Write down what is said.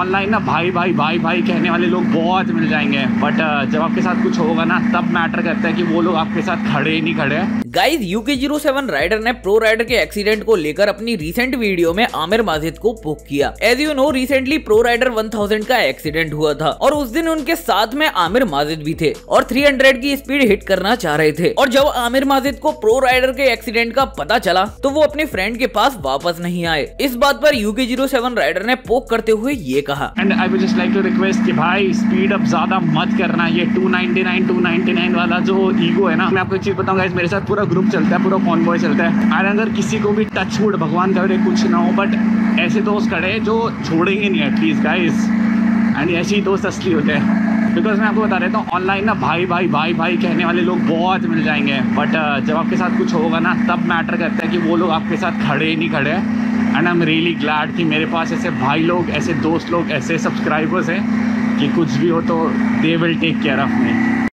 Online ना भाई भाई भाई भाई कहने वाले लोग बहुत मिल जाएँगे। बट जब आपके साथ कुछ होगा ना, तब मैटर करता है कि वो लोग आपके साथ खड़े ही नहीं खड़े हैं। Guys UK zero seven rider ने प्रो राइडर के एक्सीडेंट को लेकर अपनी रिसेंट वीडियो में आमिर माजिद को पोक किया। As you know recently pro rider 1000 का एक्सीडेंट हुआ था और उस दिन उनके साथ में आमिर माजिद भी थे और 300 की स्पीड हिट करना चाह रहे थे। और जब आमिर माजिद को प्रो राइडर के एक्सीडेंट का पता चला तो वो अपने फ्रेंड के पास वापस नहीं आए। इस बात पर यूके ज़ीरो सेवन राइडर ने पोक करते हुए ये कहा। And I would just like to request कि भाई स्पीड अब ज़्यादा मत करना। ये 299 299 वाला जो ईगो है ना, मैं आपको एक चीज़ मेरे साथ पूरा ग्रुप चलता है, पूरा चलता है। किसी को भी टच वुड भगवान करे, कुछ ना हो बट ऐसे दोस्त खड़े हैं जो छोड़ेंगे नहीं गाइस एंड ऐसे ही दोस्त असली होते हैं। बिकॉज़ मैं आपको बता रहा हूँ ऑनलाइन ना भाई भाई भाई भाई कहने वाले लोग बहुत मिल जाएँगे। बट जब आपके साथ कुछ होगा ना, तब मैटर करता है कि वो लोग आपके साथ खड़े ही नहीं खड़े हैं। And I am really glad कि मेरे पास ऐसे भाई लोग, ऐसे दोस्त लोग, ऐसे सब्सक्राइबर्स हैं कि कुछ भी हो तो they will take care of me